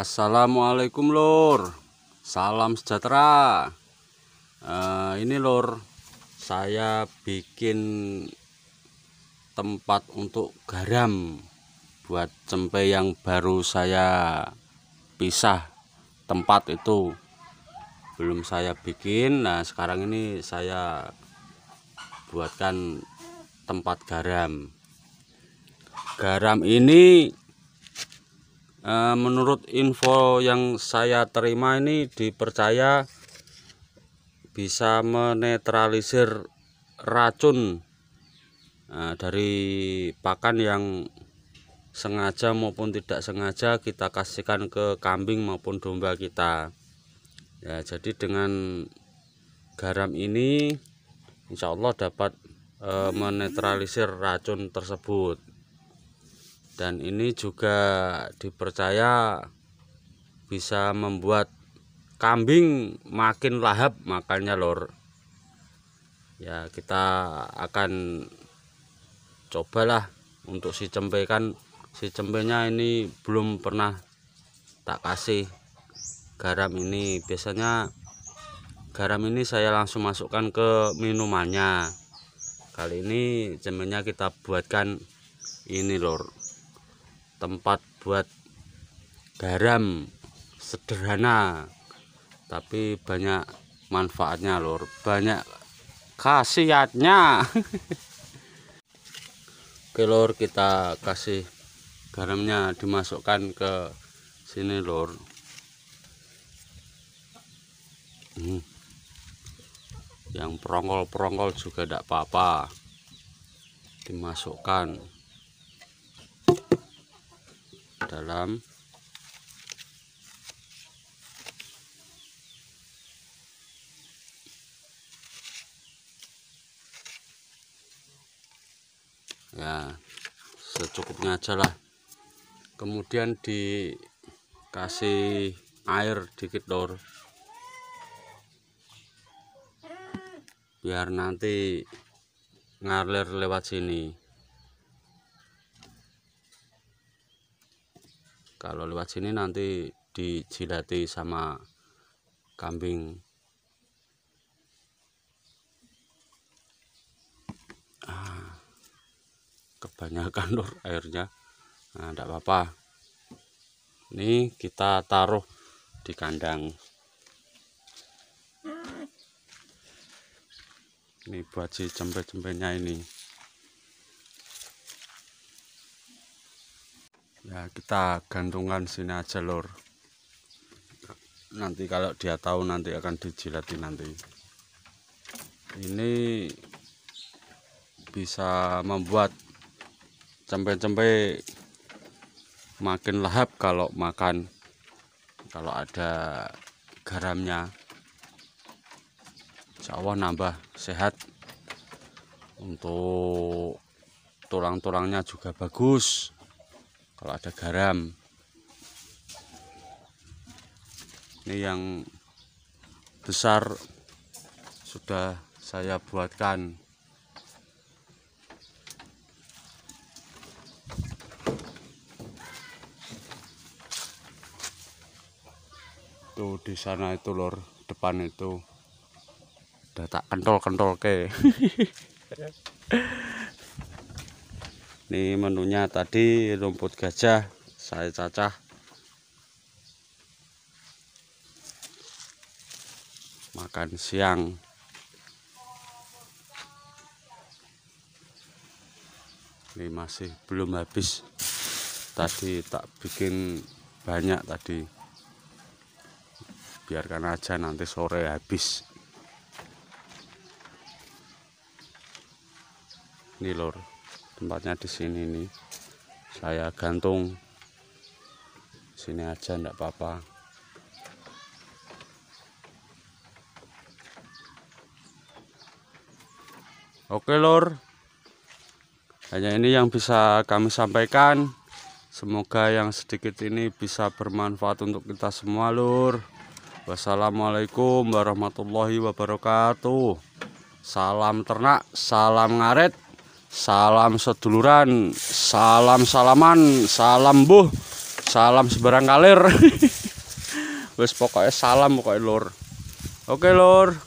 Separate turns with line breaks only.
Assalamualaikum lur. Salam sejahtera. Uh, Ini lur Saya bikin Tempat untuk garam Buat cempe yang baru saya Pisah Tempat itu. Belum saya bikin. Nah sekarang ini saya Buatkan Tempat garam. Garam ini Eh, menurut info yang saya terima ini dipercaya bisa menetralisir racun nah, dari pakan yang sengaja maupun tidak sengaja kita kasihkan ke kambing maupun domba kita. Ya jadi dengan garam ini Insya Allah dapat e, menetralisir racun tersebut dan ini juga dipercaya bisa membuat kambing makin lahap makannya lor. Ya kita akan cobalah untuk si cempe kan si cempenya ini belum pernah tak kasih garam ini. Biasanya garam ini saya langsung masukkan ke minumannya. Kali ini cempenya kita buatkan ini lor tempat buat garam sederhana tapi banyak manfaatnya lor banyak khasiatnya. Oke lor kita kasih garamnya dimasukkan ke sini lor. Hmm. yang perongkol-perongkol juga tidak apa-apa. Dimasukkan dalam. Ya secukupnya aja lah. Kemudian dikasih air dikit dor biar nanti ngalir lewat sini kalau lewat sini nanti dijilati sama kambing. Ah, kebanyakan lur airnya. Nah tidak apa-apa. Ini kita taruh di kandang. Ini buat si cempe-cempenya ini ya kita gantungan sini aja lor nanti kalau dia tahu nanti akan dijilati nanti. Ini bisa membuat cempe-cempe makin lahap kalau makan kalau ada garamnya. Allah nambah sehat. Untuk tulang-tulangnya juga bagus kalau ada garam. Ini yang besar sudah saya buatkan. Tuh di sana itu lor depan itu. Udah tak kentol-kentol ke ini menunya tadi rumput gajah saya cacah. Makan siang. Ini masih belum habis. Tadi tak bikin banyak tadi. Biarkan aja nanti sore habis. Ini lor tempatnya di sini nih. Saya gantung. Sini aja enggak apa-apa. Oke lor hanya ini yang bisa kami sampaikan. Semoga yang sedikit ini bisa bermanfaat untuk kita semua lur. Wassalamualaikum warahmatullahi wabarakatuh. Salam ternak salam ngaret salam seduluran salam salaman salam buh salam seberang kalir. Wis pokoknya salam pokoknya lur. Oke lur